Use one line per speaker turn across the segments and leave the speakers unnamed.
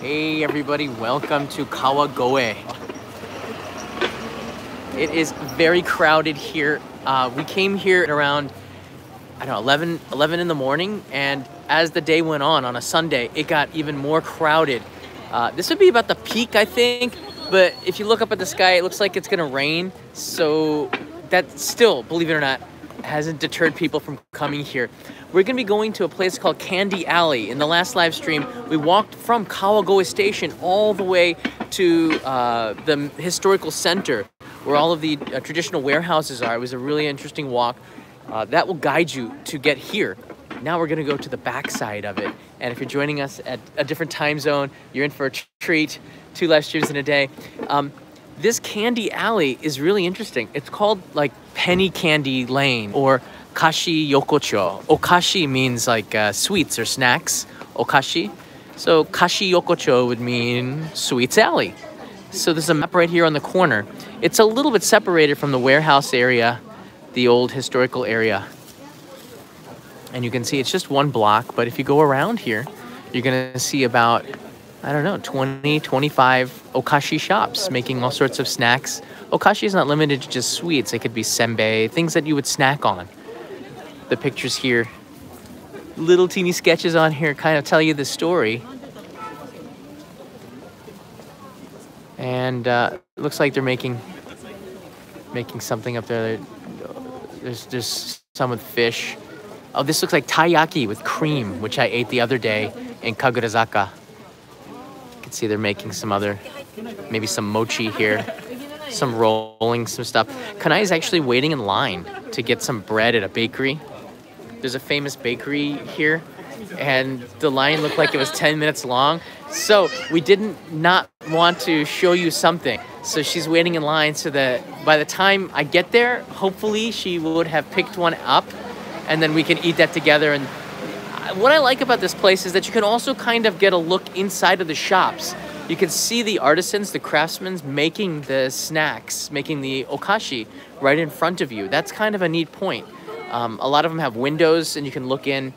Hey everybody, welcome to Kawagoe. It is very crowded here. Uh, we came here at around, I don't know, 11, 11 in the morning, and as the day went on, on a Sunday, it got even more crowded. Uh, this would be about the peak, I think, but if you look up at the sky, it looks like it's gonna rain, so that still, believe it or not, hasn't deterred people from coming here. We're gonna be going to a place called Candy Alley. In the last live stream, we walked from Kawagoe Station all the way to uh, the historical center where all of the uh, traditional warehouses are. It was a really interesting walk. Uh, that will guide you to get here. Now we're gonna go to the backside of it. And if you're joining us at a different time zone, you're in for a treat. Two live streams in a day. Um, this candy alley is really interesting. It's called like Penny Candy Lane or Kashi Yokocho. Okashi means like uh, sweets or snacks. Okashi. So Kashi Yokocho would mean sweets alley. So there's a map right here on the corner. It's a little bit separated from the warehouse area, the old historical area. And you can see it's just one block, but if you go around here, you're gonna see about, I don't know, 20, 25 okashi shops making all sorts of snacks. Okashi is not limited to just sweets. It could be senbei, things that you would snack on. The pictures here, little teeny sketches on here kind of tell you the story. and uh, it looks like they're making making something up there. There's there's some with fish. Oh, this looks like taiyaki with cream, which I ate the other day in Kagurazaka. Can see they're making some other, maybe some mochi here, some rolling, some stuff. Kanai is actually waiting in line to get some bread at a bakery. There's a famous bakery here, and the line looked like it was 10 minutes long. So we didn't not want to show you something. So she's waiting in line so that by the time I get there, hopefully she would have picked one up and then we can eat that together. And what I like about this place is that you can also kind of get a look inside of the shops. You can see the artisans, the craftsmen making the snacks, making the okashi right in front of you. That's kind of a neat point. Um, a lot of them have windows and you can look in.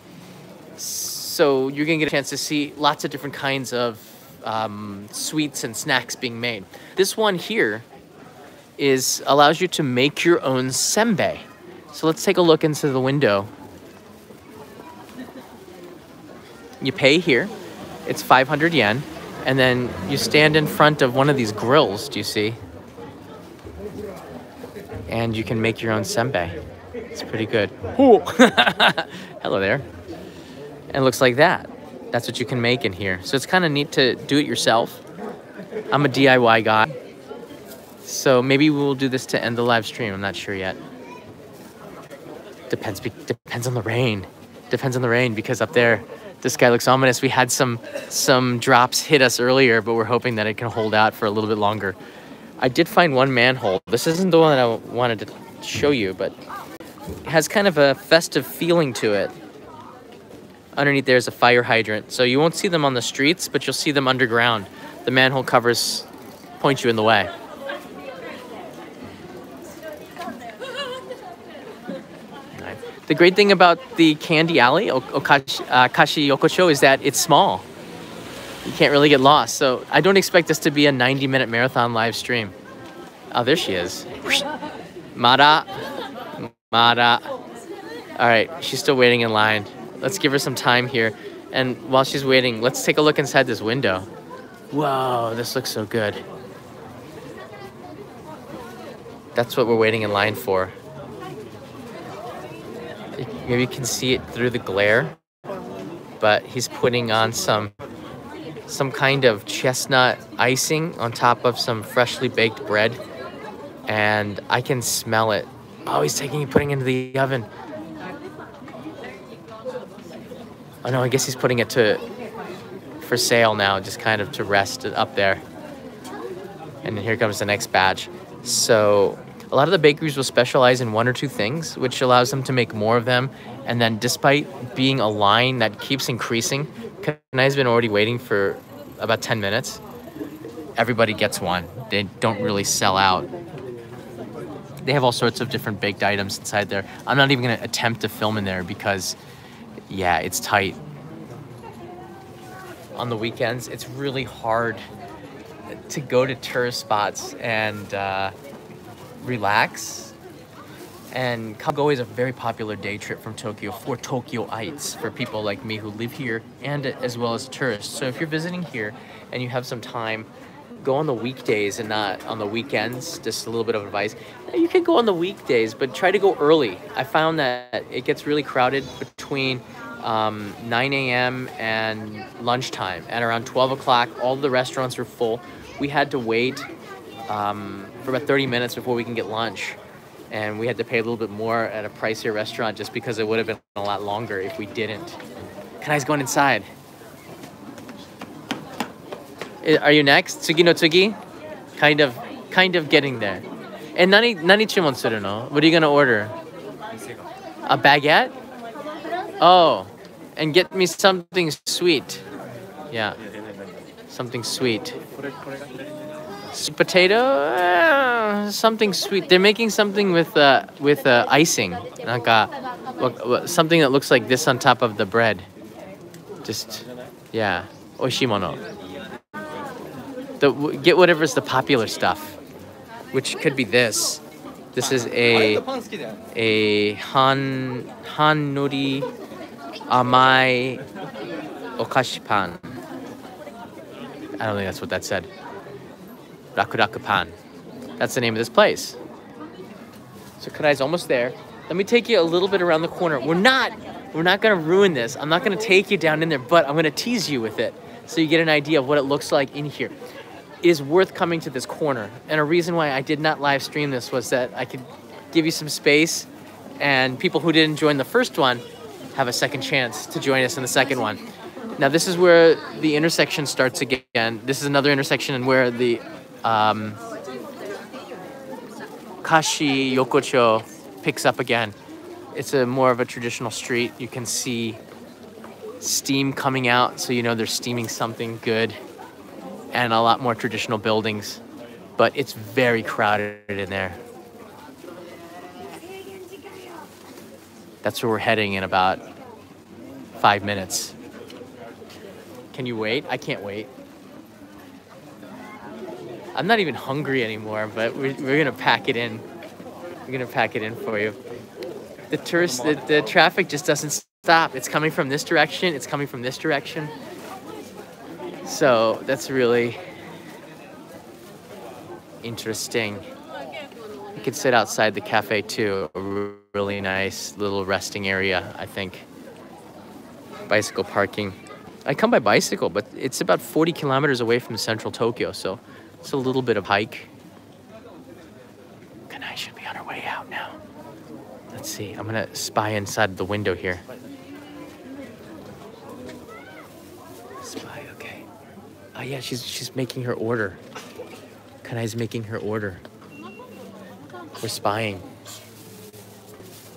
So you're gonna get a chance to see lots of different kinds of um, sweets and snacks being made. This one here is allows you to make your own senbei. So let's take a look into the window. You pay here, it's 500 yen, and then you stand in front of one of these grills, do you see? And you can make your own senbei. It's pretty good. Hello there. And it looks like that. That's what you can make in here. So it's kind of neat to do it yourself. I'm a DIY guy. So maybe we'll do this to end the live stream. I'm not sure yet. Depends depends on the rain. Depends on the rain because up there the guy looks ominous. We had some some drops hit us earlier, but we're hoping that it can hold out for a little bit longer. I did find one manhole. This isn't the one that I wanted to show you, but it has kind of a festive feeling to it. Underneath there's a fire hydrant. So you won't see them on the streets, but you'll see them underground. The manhole covers point you in the way. The great thing about the Candy Alley, Okashi, uh, Yokocho, is that it's small. You can't really get lost. So I don't expect this to be a 90 minute marathon live stream. Oh, there she is. Mara. Mara. All right, she's still waiting in line. Let's give her some time here. And while she's waiting, let's take a look inside this window. Whoa, this looks so good. That's what we're waiting in line for. Maybe you can see it through the glare, but he's putting on some some kind of chestnut icing on top of some freshly baked bread, and I can smell it. Oh, he's taking it, putting it into the oven. Oh no, I guess he's putting it to for sale now, just kind of to rest up there. And here comes the next batch. So a lot of the bakeries will specialize in one or two things, which allows them to make more of them. And then despite being a line that keeps increasing, Kanai's been already waiting for about 10 minutes. Everybody gets one. They don't really sell out. They have all sorts of different baked items inside there. I'm not even gonna attempt to film in there because yeah, it's tight. on the weekends. It's really hard to go to tourist spots and uh, relax. And Kawagoe is a very popular day trip from Tokyo for Tokyoites, for people like me who live here and as well as tourists. So if you're visiting here and you have some time, go on the weekdays and not on the weekends. Just a little bit of advice. You can go on the weekdays, but try to go early. I found that it gets really crowded between um, 9 a.m. and lunchtime. At around 12 o'clock, all the restaurants are full. We had to wait um, for about 30 minutes before we can get lunch. And we had to pay a little bit more at a pricier restaurant just because it would have been a lot longer if we didn't. Kanai's going inside. Are you next? Tsugi no tsugi? Kind of, kind of getting there. And nani, nani chimon suru no? What are you gonna order? A baguette? Oh, and get me something sweet. Yeah, something sweet. Sweet potato, uh, something sweet. They're making something with uh, with uh, icing, like uh, something that looks like this on top of the bread. Just, yeah, oishimono. The get whatever's the popular stuff, which could be this. This is a a han han nuri amai okashi pan. I don't think that's what that said. Rakuraku pan. That's the name of this place. So Kanai's almost there. Let me take you a little bit around the corner. We're not we're not gonna ruin this. I'm not gonna take you down in there, but I'm gonna tease you with it so you get an idea of what it looks like in here. It is worth coming to this corner. And a reason why I did not live stream this was that I could give you some space and people who didn't join the first one have a second chance to join us in the second one. Now this is where the intersection starts again. This is another intersection and where the um, Kashi Yokocho picks up again. It's a more of a traditional street. You can see steam coming out, so you know they're steaming something good, and a lot more traditional buildings. But it's very crowded in there. That's where we're heading in about five minutes. Can you wait? I can't wait. I'm not even hungry anymore, but we're, we're gonna pack it in. We're gonna pack it in for you. The tourist, the, the traffic just doesn't stop. It's coming from this direction, it's coming from this direction. So that's really interesting. You could sit outside the cafe too. A really nice little resting area, I think. Bicycle parking. I come by bicycle, but it's about 40 kilometers away from central Tokyo, so it's a little bit of hike. Kanai should be on her way out now. Let's see. I'm gonna spy inside the window here. Spy, okay. Oh yeah, she's she's making her order. Kanai's making her order. We're spying.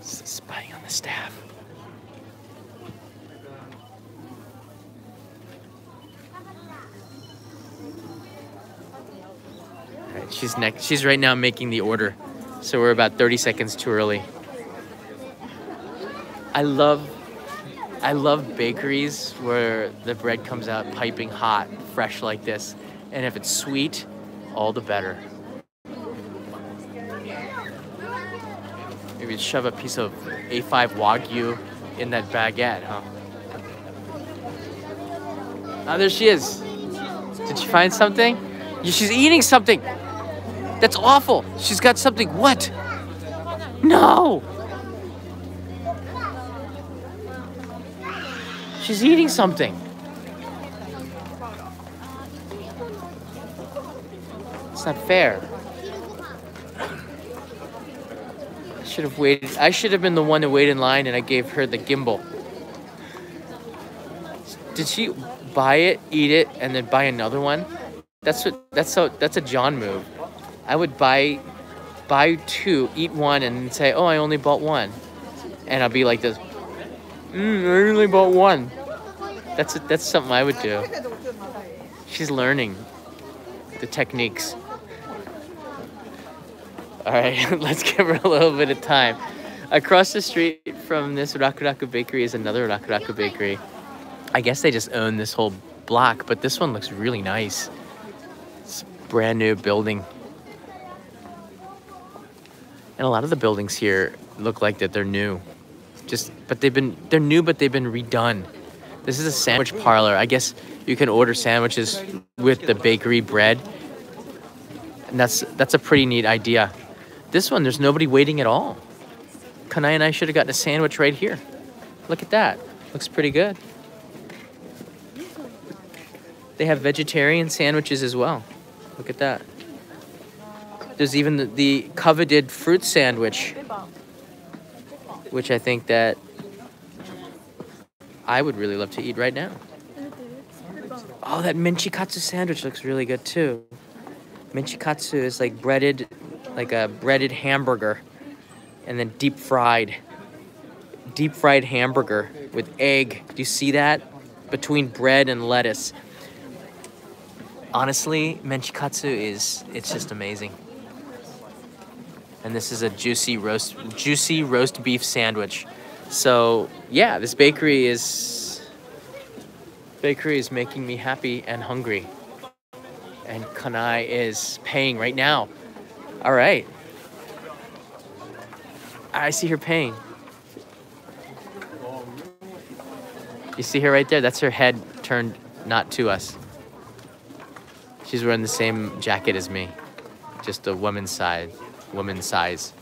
S spying on the staff. She's next. She's right now making the order, so we're about 30 seconds too early. I love, I love bakeries where the bread comes out piping hot, fresh like this, and if it's sweet, all the better. Maybe shove a piece of A5 Wagyu in that baguette, huh? Oh, there she is. Did she find something? She's eating something. That's awful. She's got something. What? No. She's eating something. It's not fair. I should have waited. I should have been the one to wait in line and I gave her the gimbal. Did she buy it, eat it, and then buy another one? That's what that's so that's a John move. I would buy buy two, eat one, and say, "Oh, I only bought one," and I'll be like this. Mm, I only bought one. That's that's something I would do. She's learning the techniques. All right, let's give her a little bit of time. Across the street from this Rakuraku Bakery is another Rakuraku Bakery. I guess they just own this whole block, but this one looks really nice. It's a brand new building. And a lot of the buildings here look like that they're new. Just, but they've been, they're new, but they've been redone. This is a sandwich parlor. I guess you can order sandwiches with the bakery bread. And that's, that's a pretty neat idea. This one, there's nobody waiting at all. Kanai and I should have gotten a sandwich right here. Look at that. Looks pretty good. They have vegetarian sandwiches as well. Look at that. There's even the, the coveted fruit sandwich, which I think that I would really love to eat right now. Oh, that menchikatsu sandwich looks really good too. Menchikatsu is like breaded, like a breaded hamburger, and then deep fried. Deep fried hamburger with egg. Do you see that? Between bread and lettuce. Honestly, menchikatsu is it's just amazing. And this is a juicy roast juicy roast beef sandwich. So yeah, this bakery is bakery is making me happy and hungry. And Kanai is paying right now. All right. I see her paying. You see her right there? That's her head turned not to us. She's wearing the same jacket as me, just a woman's size. Woman's size.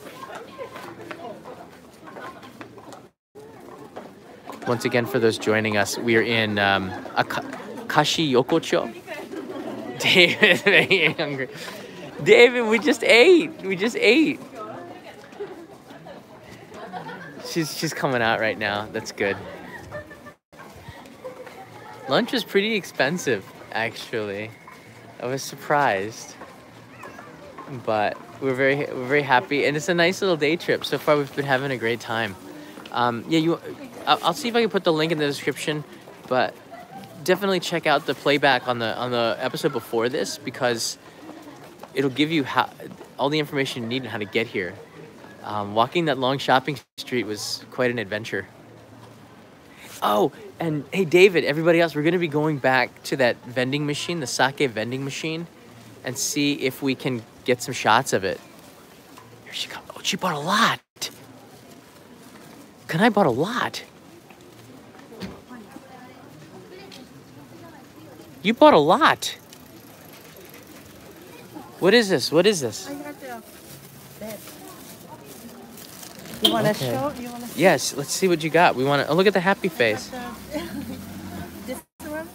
Once again, for those joining us, we are in um, Akashi Yokocho. David, hungry. David, we just ate. We just ate. She's she's coming out right now. That's good. Lunch was pretty expensive, actually. I was surprised, but we're very we're very happy, and it's a nice little day trip. So far, we've been having a great time. Um, yeah, you. I'll see if I can put the link in the description, but definitely check out the playback on the on the episode before this because it'll give you how all the information you need on how to get here. Um, walking that long shopping street was quite an adventure. Oh, and hey, David, everybody else, we're going to be going back to that vending machine, the sake vending machine, and see if we can get some shots of it. Here she comes. Oh, she bought a lot. Kanai bought a lot? You bought a lot. What is this? What is this?
I got the bed. You want to
Okay.
show? You want to
Yes, let's see what you got. We want to oh, look at the happy face.
this one?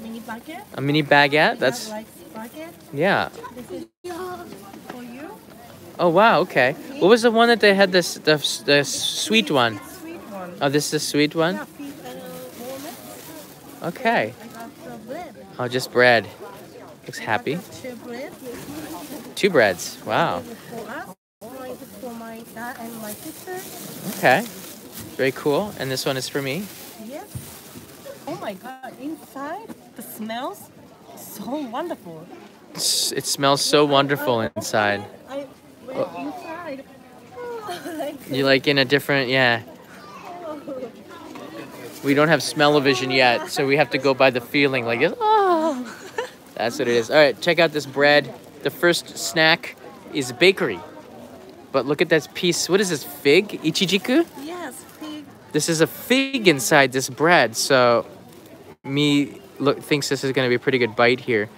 Mini bucket?
A mini baguette. That's
like bucket.
yeah.
This is for you.
Oh wow. Okay. What was the one that they had this the the sweet one?
This sweet one.
Oh, this is the sweet one.
feed and walnuts.
Okay.
I got the bread.
Oh, just bread. Looks happy.
I got the two bread.
Two breads. Wow.
For us. One is for my dad and my sister.
Okay. Very cool. And this one is for me.
Yes. Oh my god, inside the smells so wonderful.
It's- It smells so wonderful inside.
I went oh. inside. like,
You like in a different yeah. We don't have smell-o-vision yet, so we have to go by the feeling like. Oh. That's what it is. All right, check out this bread. The first snack is bakery. But look at this piece. What is this? Fig? Ichijiku?
yes, pig.
This is a fig inside this bread. So me look thinks this is going to be a pretty good bite here.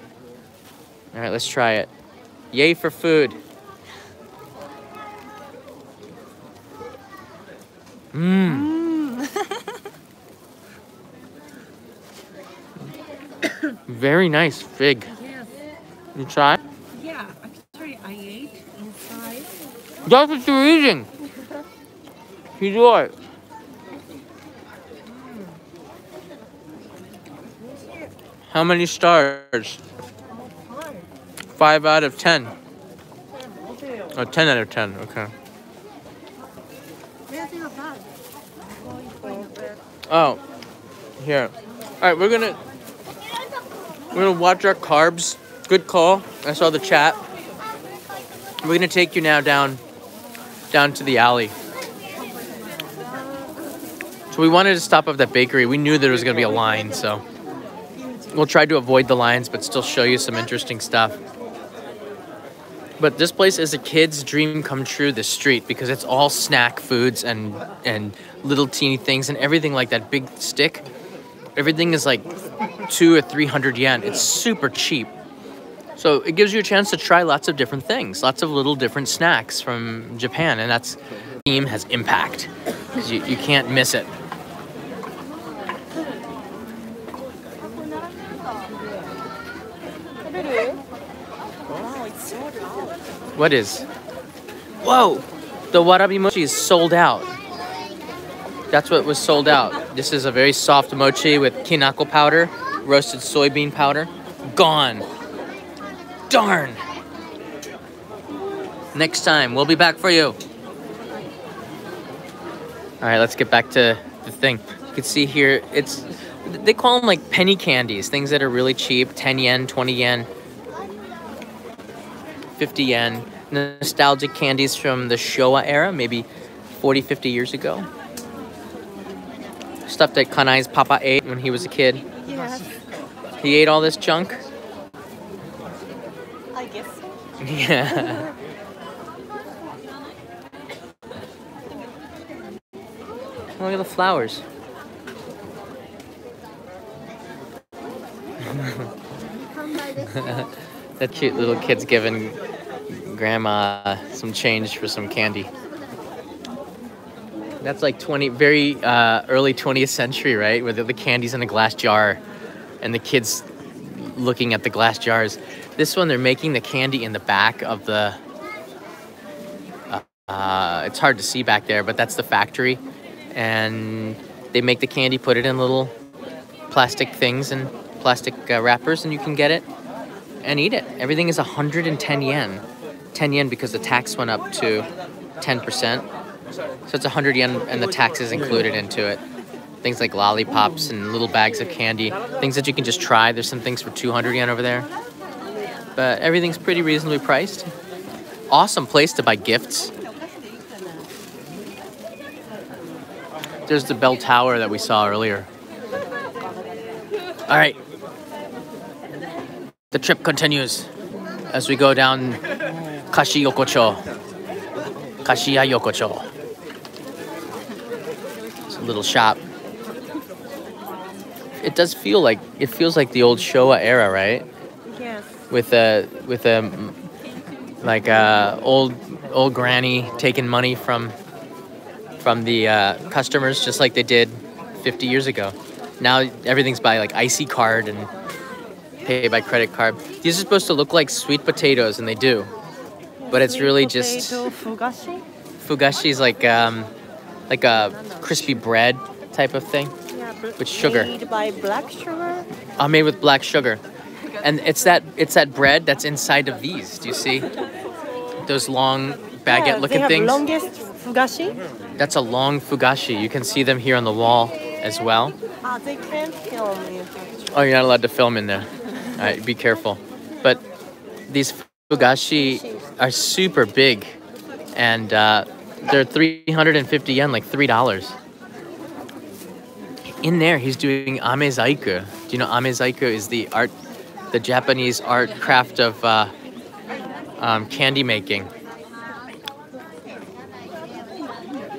All right, let's try it. Yay for food. Mmm. Mm. Very nice fig.
Yes.
You try?
Yeah, actually I ate inside.
That's what you're eating. You do it. How many stars? Five out of ten. Oh, 10 out of 10. Okay.
Oh.
Oh, here. All right, we're gonna we're gonna watch our carbs. Good call. I saw the chat. We're gonna take you now down down to the alley. So we wanted to stop at that bakery. We knew there was gonna be a line, so we'll try to avoid the lines, but still show you some interesting stuff. But this place is a kid's dream come true. This street because it's all snack foods and and little teeny things and everything like that big stick. Everything is like two or three hundred yen. It's super cheap. So it gives you a chance to try lots of different things, lots of little different snacks from Japan, and that's theme has impact because you, you can't miss it.
Wow, it's so loud.
What is? Whoa! The warabi mochi is sold out. That's what was sold out. This is a very soft mochi with kinako powder, roasted soybean powder. Gone. Darn. Next time, we'll be back for you. All right, let's get back to the thing. You can see here, it's they call them like penny candies, things that are really cheap, 10 yen, 20 yen. 50 yen. Nostalgic candies from the Showa era, maybe 40, 50 years ago. Stuff that Kanai's papa ate when he was a kid.
Yes,
He ate all this junk.
I guess. so.
Yeah. Look at the flowers. that cute little kid's giving grandma some change for some candy. That's like 20, very uh, early 20th century, right? Where the, candy's in a glass jar and the kids looking at the glass jars. This one, they're making the candy in the back of the. Uh, uh, it's hard to see back there, but that's the factory. And they make the candy, put it in little plastic things and plastic uh, wrappers, and you can get it and eat it. Everything is 110 yen. 10 yen because the tax went up to 10%. So it's 100 yen and the tax is included into it. Things like lollipops and little bags of candy, things that you can just try. There's some things for 200 yen over there. But everything's pretty reasonably priced. Awesome place to buy gifts. There's the bell tower that we saw earlier. All right. The trip continues as we go down Kashi Yokocho. Kashiya Yokocho. It's a little shop. It does feel like it feels like the old Showa era, right?
Yes.
With a with a like a old old granny taking money from from the uh, customers, just like they did 50 years ago. Now everything's by like IC card and pay by credit card. These are supposed to look like sweet potatoes, and they do. But it's really just
fugashi.
fugashi is like um, like a crispy bread type of thing, With sugar.
Made by black sugar.
uh, made with black sugar, and it's that it's that bread that's inside of these. Do you see those long
yeah,
baguette-looking
they have
things?
longest fugashi.
That's a long fugashi. You can see them here on the wall as well.
Ah, they can't film it.
Oh, you're not allowed to film in there. All right, be careful. But these fugashi are super big, and uh, they're 350 yen, like three dollars. In there, he's doing amezaiku. Do you know amezaiku is the art, the Japanese art craft of uh, um, candy making?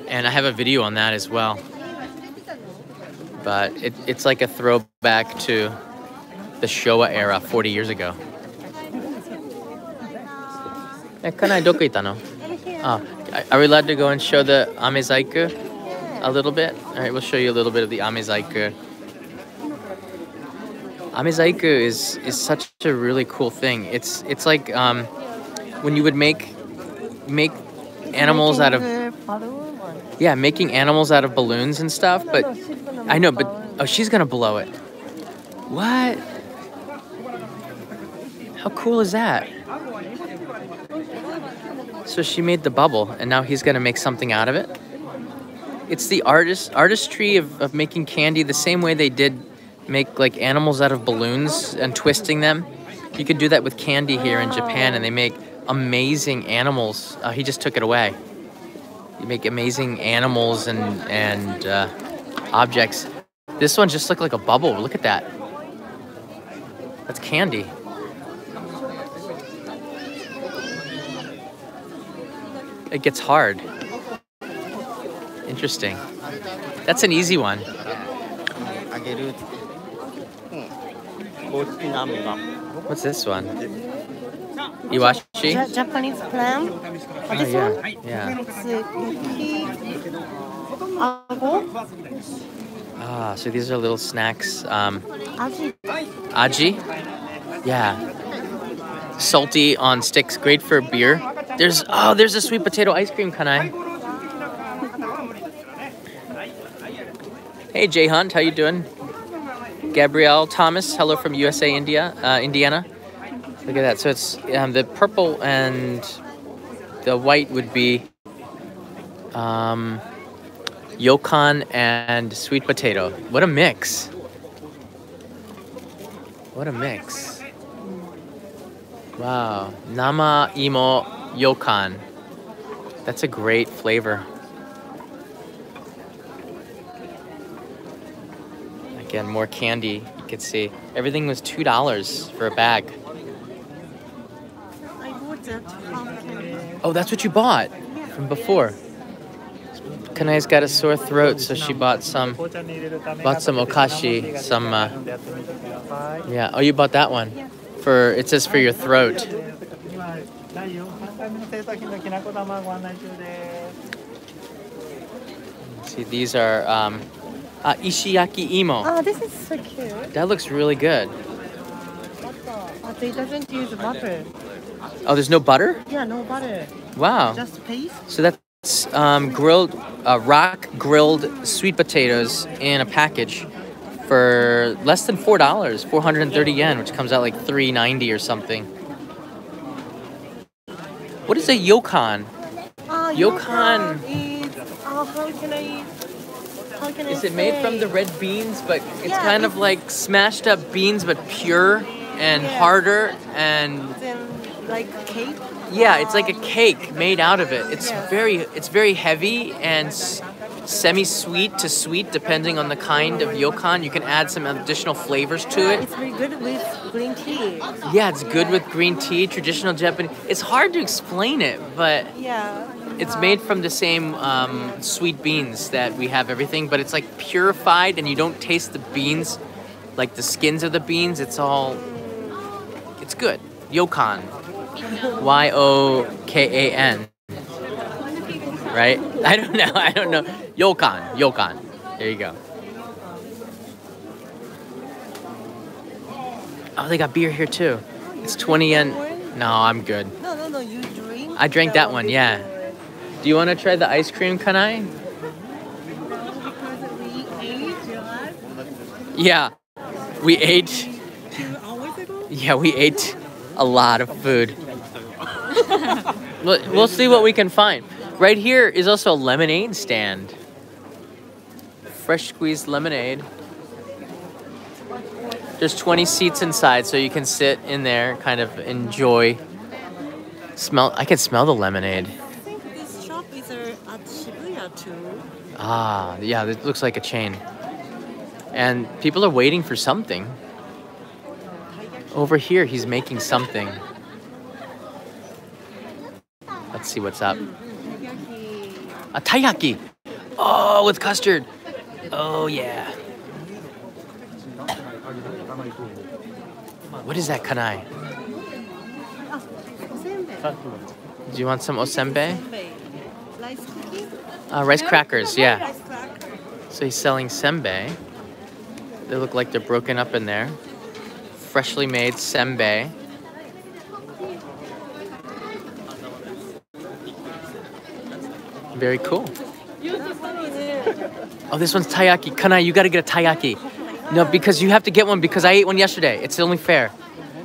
And I have a video on that as well. But it, it's like a throwback to the Showa era 40 years ago. Eh, kanai, doko? Oh, are we allowed to go and show the amezaiku a little bit? All right, we'll show you a little bit of the amezaiku. Amezaiku is is such a really cool thing. It's it's like um, when you would make make animals out of yeah, making animals out of balloons and stuff. But I know, but oh, she's gonna blow it. What? How cool is that? So she made the bubble, and now he's gonna make something out of it. It's the artist artistry of, of making candy the same way they did make like animals out of balloons and twisting them. You could do that with candy here in Japan, and they make amazing animals. Uh, he just took it away. You make amazing animals and and uh, objects. This one just looked like a bubble. Look at that. That's candy. it gets hard. Interesting. That's an easy one. What's this one? Iwashi?
Ja Japanese clam. Oh, this
yeah.
one?
Yeah. Ah, so these are little snacks. Um,
aji.
Aji? Yeah. Salty on sticks, great for beer. There's oh, there's a sweet potato ice cream, can I? Hey Jay Hunt, how you doing? Gabrielle Thomas, hello from USA, India, uh, Indiana. Look at that. So it's um, the purple and the white would be um, yokan and sweet potato. What a mix! What a mix! Wow, nama imo yokan. That's a great flavor. Again, more candy. You can see everything was two dollars for a bag. Oh, that's what you bought from before. Kanai's got a sore throat, so she bought some. Bought some okashi, some. Uh, yeah. Oh, you bought that one. For it says for your throat.
今第4 3回目の製造品のきなこ玉ご案内中です
See, these are um, uh, ishiyaki imo.
Oh, this is so cute.
That looks really good.
But it doesn't use butter.
Oh, there's no butter?
Yeah, no butter.
Wow.
Just paste.
So that's um, grilled, uh, rock grilled sweet potatoes in a package for less than four dollars, 430 yen, which comes out like 390 or something. What is a yokan?
Ah,
Yokan.
is. Oh, how can I? How can I
Is it made from the red beans, but it's
Yeah,
kind of like smashed up beans, but pure and
Yeah.
harder and
Then like cake.
Yeah, it's like a cake made out of it. It's
Yes.
very it's very heavy and semi-sweet to sweet depending on the kind of yokan. You can add some additional flavors to it.
It's very good with green tea.
Yeah, it's good with green tea, traditional Japanese. It's hard to explain it, but
Yeah.
it's made from the same um, sweet beans that we have everything, but it's like purified and you don't taste the beans, like the skins of the beans. It's all, it's good. Yokan. Y O K A N. Right? I don't know. I don't know. Yokan. Yokan. There you go. Oh, they got beer here too. It's 20 yen. No, I'm good.
No, no, no. You drink.
I drank that one, yeah. Do you want to try the ice cream, Kanai?
Because we ate
Yeah. We ate.
two hours ago.
Yeah, we ate a lot of food. we'll, we'll see what we can find. Right here is also a lemonade stand. Fresh squeezed lemonade. There's 20 seats inside, so you can sit in there, kind of enjoy. Smell. I can smell the lemonade.
I think this shop is at Shibuya too.
Ah, yeah, it looks like a chain. And people are waiting for something. Over here, he's making something. Let's see what's up. A taiyaki. Oh, with custard. Oh, yeah. What is that, kanai? Do you want some osembe? Uh, rice crackers, yeah. So he's selling sembe. They look like they're broken up in there. Freshly made sembe. Very cool. Oh, this one's taiyaki. Kanai, you gotta get a taiyaki. No, because you have to get one because I ate one yesterday. It's only fair.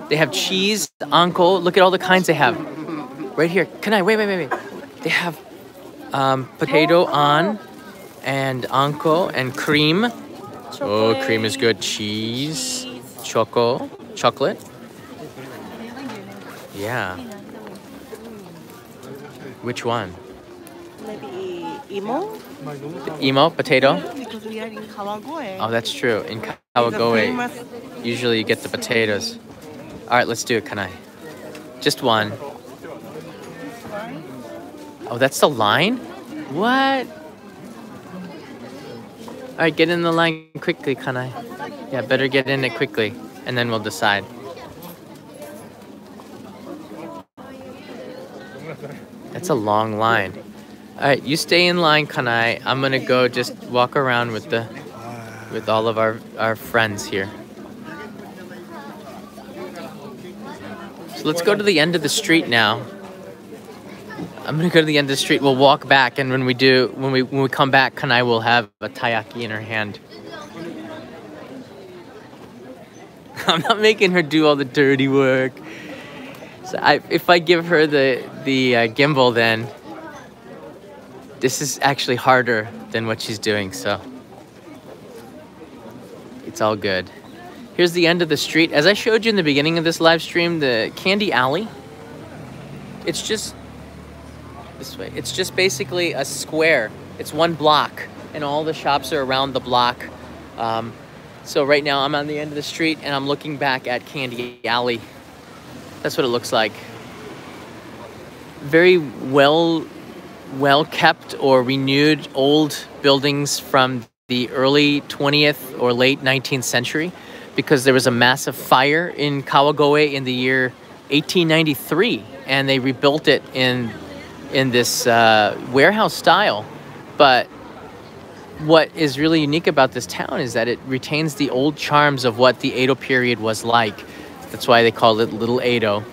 They have cheese, anko. Look at all the kinds they have. Right here. Kanai, wait, wait, wait, wait. They have um, potato on and anko and cream. Oh, cream is good. Cheese, choco, chocolate. Yeah. Which one?
Maybe imo.
Potato?
Because we are in Kawagoe.
Oh, that's true. In Kawagoe, usually you get the potatoes. All right, let's do it, Kanai. Just one. Oh, that's the line? What? All right, get in the line quickly, Kanai. Yeah, better get in it quickly, and then we'll decide. That's a long line. All right, you stay in line, Kanai. I'm gonna go just walk around with the with all of our our friends here. So let's go to the end of the street now. I'm gonna go to the end of the street. We'll walk back, and when we do, when we when we come back, Kanai will have a taiyaki in her hand. I'm not making her do all the dirty work. So I, if I give her the the uh, gimbal, then this is actually harder than what she's doing. So it's all good. Here's the end of the street. As I showed you in the beginning of this live stream, the Candy Alley. It's just this way. It's just basically a square. It's one block, and all the shops are around the block. Um, so right now I'm on the end of the street and I'm looking back at Candy Alley. That's what it looks like. Very well well kept or renewed old buildings from the early 20th or late 19th century because there was a massive fire in Kawagoe in the year 1893 and they rebuilt it in in this uh, warehouse style but what is really unique about this town is that it retains the old charms of what the Edo period was like. That's why they call it Little Edo.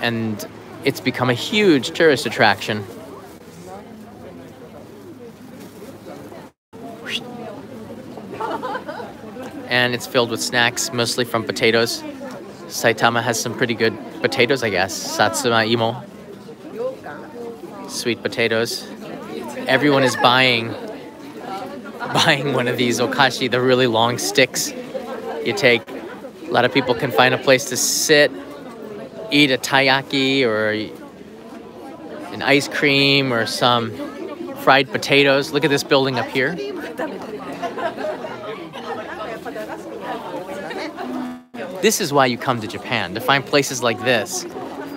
And it's become a huge tourist attraction. And it's filled with snacks, mostly from potatoes. Saitama has some pretty good potatoes, I guess. Satsuma imo. Sweet potatoes. Everyone is buying buying one of these okashi, the really long sticks you take. A lot of people can find a place to sit, eat a taiyaki or an ice cream or some fried potatoes. Look at this building up here. This is why you come to Japan, to find places like this.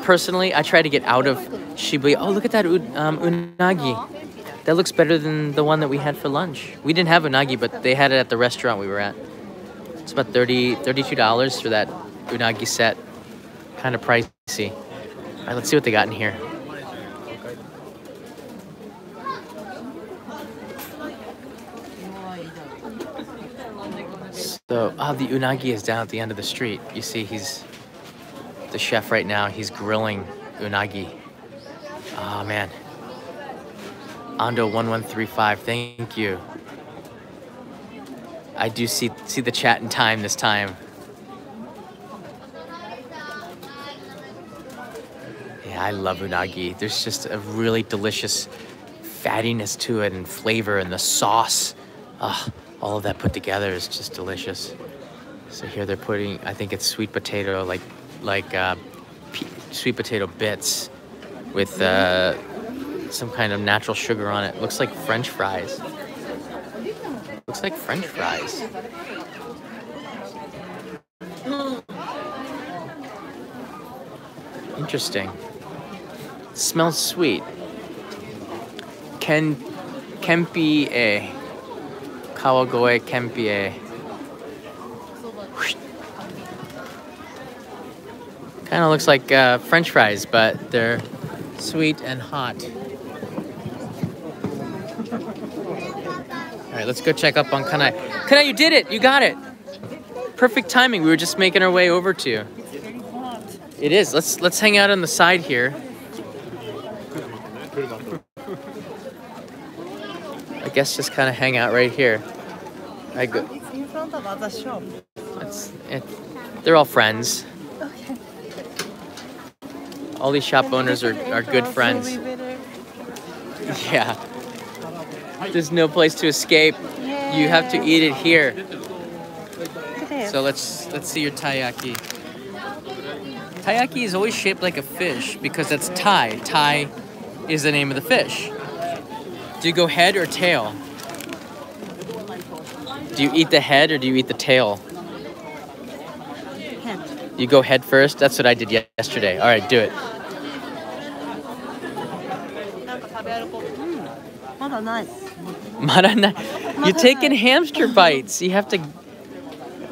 Personally, I try to get out of Shibuya. Oh, look at that um, unagi. That looks better than the one that we had for lunch. We didn't have unagi, but they had it at the restaurant we were at. It's about 30 $32 for that unagi set. Kind of pricey. All right, let's see what they got in here. So, ah, the unagi is down at the end of the street. You see, he's the chef right now. He's grilling unagi. Oh, man. Ando1135, thank you. I do see see the chat in time this time. Yeah, I love unagi. There's just a really delicious fattiness to it and flavor and the sauce. Uh, all of that put together is just delicious. So here they're putting, I think it's sweet potato, like like uh, sweet potato bits with uh, some kind of natural sugar on it. Looks like French fries. Looks like French fries. Interesting. Smells sweet. Ken Kempi e. Kawagoe Kempi e. Kind of looks like uh, French fries, but they're sweet and hot. All right, let's go check up on Kanai. Kanai, you did it! You got it! Perfect timing. We were just making our way over to you. It is. Let's let's hang out on the side here. I guess just kind of hang out right here. I go.
It's in front of other shop.
It's, it, they're all friends.
Okay.
All these shop owners are, are good friends. Yeah. There's no place to escape. You have to eat it here. So let's let's see your taiyaki. Taiyaki is always shaped like a fish because that's Tai. Tai is the name of the fish. Do you go head or tail? Do you eat the head or do you eat the tail?
Head.
You go head first? That's what I did yesterday. All right, do it. Marana. You're taking hamster bites. You have to,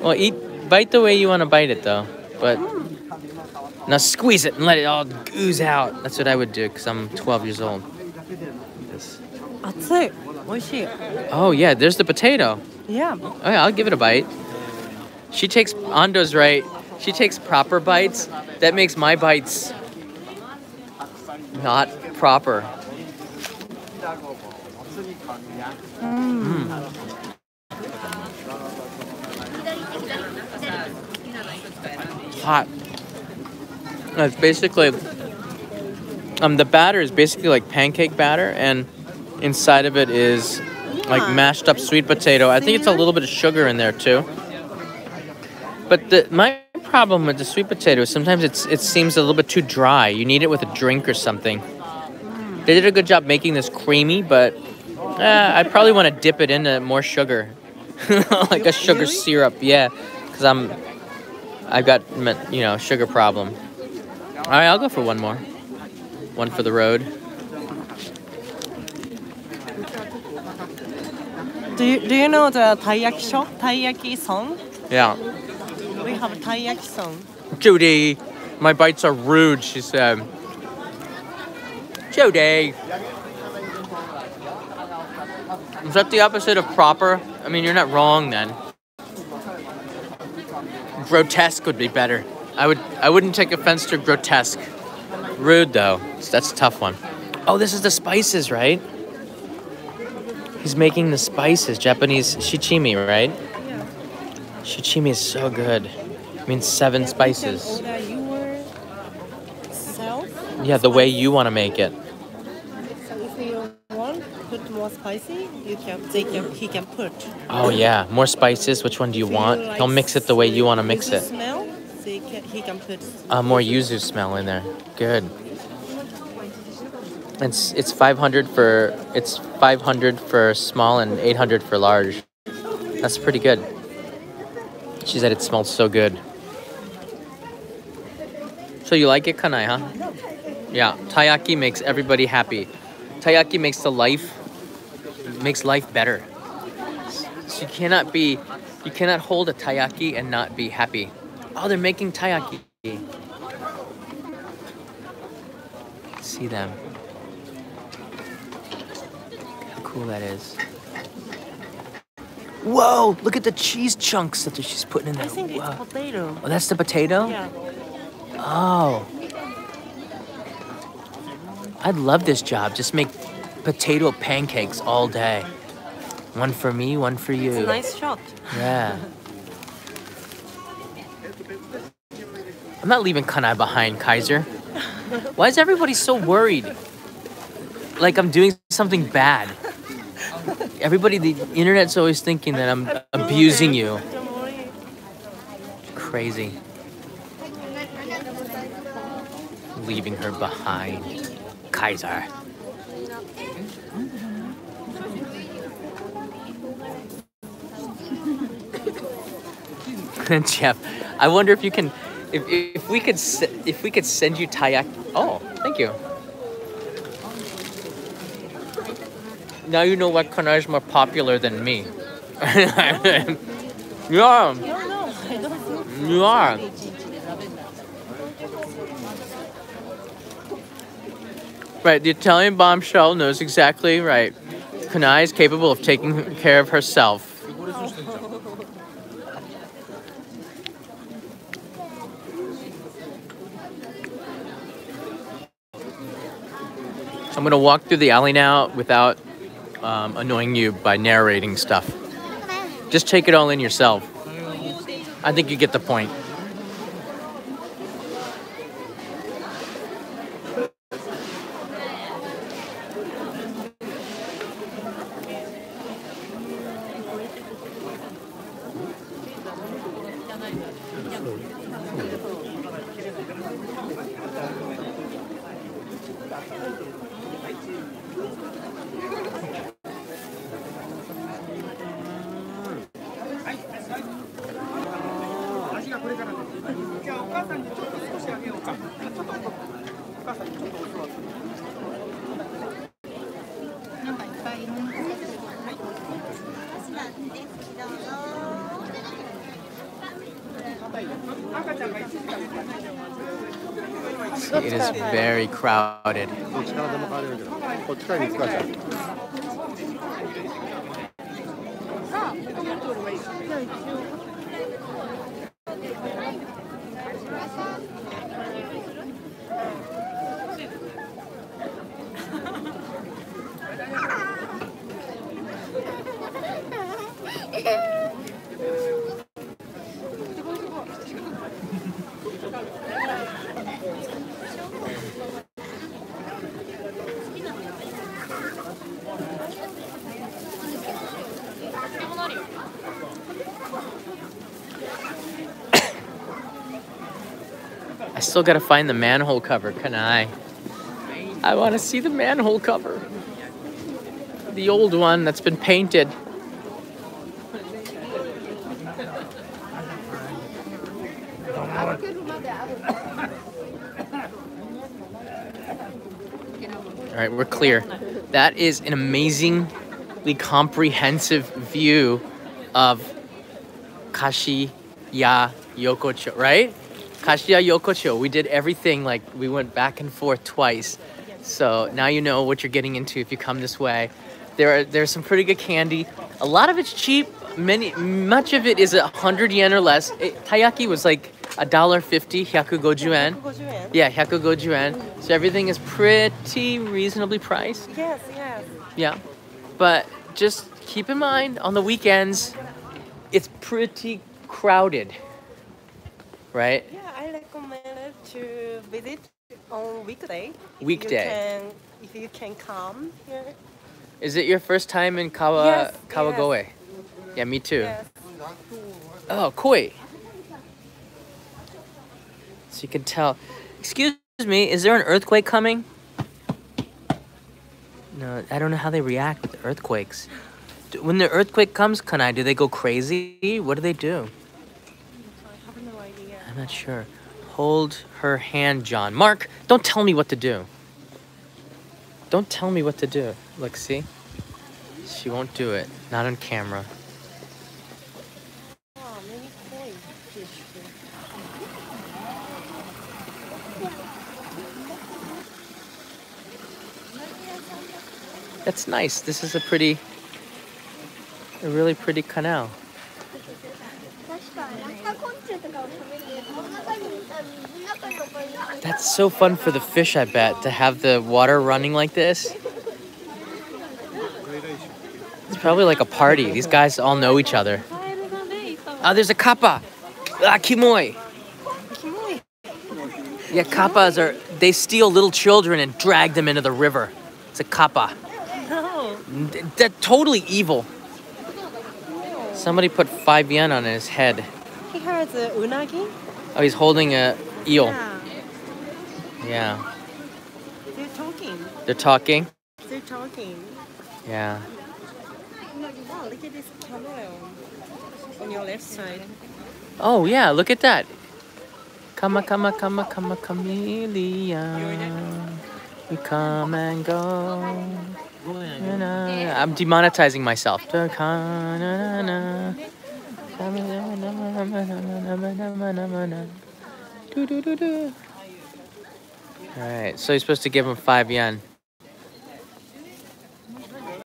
well, eat, bite the way you want to bite it though. But mm. now squeeze it and let it all ooze out. That's what I would do because I'm 12 years old. This.
熱い。美味しい。
Oh yeah, there's the potato.
Yeah.
Oh yeah, I'll give it a bite. She takes Ando's right. She takes proper bites. That makes my bites not proper. Hot. It's basically um the batter is basically like pancake batter and inside of it is like mashed up sweet potato. I think it's a little bit of sugar in there too. But the my problem with the sweet potato is sometimes it's it seems a little bit too dry. You need it with a drink or something. They did a good job making this creamy, but uh, I probably want to dip it into more sugar, like a sugar
Really?
syrup. Yeah, because I'm I've got you know sugar problem. All right, I'll go for one more. One for the road.
Do you, do you know the taiyaki shop? Taiyaki song?
Yeah.
We have taiyaki song.
Judy, my bites are rude, she said. Judy. Is that the opposite of proper? I mean, you're not wrong then. Grotesque would be better. I would I wouldn't take offense to grotesque. Rude though. That's a tough one. Oh, this is the spices, right? He's making the spices, Japanese shichimi, right?
Yeah.
Shichimi is so good. I mean, seven spices.
You can order yourself.
Yeah, the way you want to make it.
So if you want put more spicy, you can they can he can put.
Oh yeah, more spices. Which one do you
If you
want?
like
He'll mix it the way you want to mix it.
Smell, they can, he can put.
Uh, more yuzu smell in there. Good. It's it's 500 for it's 500 for small and 800 for large. That's pretty good. She said it smells so good. So you like it, Kanai, huh? Yeah, taiyaki makes everybody happy. Taiyaki makes the life makes life better. So you cannot be you cannot hold a taiyaki and not be happy. Oh, they're making taiyaki. See them. How cool that is. Whoa, look at the cheese chunks that she's putting in there.
I think it's
Whoa.
potato.
Oh, that's the potato?
Yeah.
Oh. I'd love this job. Just make potato pancakes all day. One for me, one for you.
It's a nice shot.
Yeah. I'm not leaving Kanai behind, Kaiser. Why is everybody so worried? Like I'm doing something bad. Everybody, the internet's always thinking that I'm abusing you. Crazy. Leaving her behind. Kaiser. Jeff, I wonder if you can, if, if we could, if we could send you taiyaki. Oh, thank you. Now you know what Kanai is more popular than me.
don't think
you are. Right, the Italian bombshell knows exactly right. Kanai is capable of taking care of herself. I'm gonna walk through the alley now without um, annoying you by narrating stuff. Just take it all in yourself. I think you get the point. Very still gotta find the manhole cover, can I? I wanna see the manhole cover. The old one that's been painted. All right, we're clear. That is an amazingly comprehensive view of Kashiya Yokocho, right? Kashiya Yokocho. We did everything like we went back and forth twice. So now you know what you're getting into if you come this way. There are there's some pretty good candy. A lot of it's cheap. Many much of it is a hundred yen or less. It, taiyaki was like a dollar fifty, hyakugoju yen.
150 yen.
Yeah, hyakugoju yen. So everything is pretty reasonably priced.
Yes, yes.
Yeah. But just keep in mind on the weekends, it's pretty crowded. Right?
Yeah, I recommend to visit on weekday. If
Weekday.
You can, if you can come here.
Is it your first time in Kawa
Yes,
Kawagoe? Yeah, me too.
Yes.
Oh, koi. So you can tell. Excuse me, is there an earthquake coming? No, I don't know how they react with earthquakes. When the earthquake comes, Kanai, do they go crazy? What do they do?
I have no idea.
I'm not sure. Hold her hand, John. Mark, don't tell me what to do. Don't tell me what to do. Look, see? She won't do it. Not on camera. That's nice. This is a pretty, a really pretty canal. That's so fun for the fish, I bet, to have the water running like this. It's probably like a party. These guys all know each other. Oh, there's a kappa. Ah, kimoi. Yeah, kappas are, they steal little children and drag them into the river. It's a kappa.
No.
They're totally evil. Somebody put five yen on his head.
He has a unagi.
Oh, he's holding a eel.
Yeah.
Yeah.
They're talking.
They're talking.
They're talking.
Yeah.
Wow, look at this camera on, your left side.
Oh, yeah, look at that. Karma, karma, kama, kama, chameleon. We come and go. I'm demonetizing myself. Da-ka-na-na-na. All right, so you're supposed to give him five yen.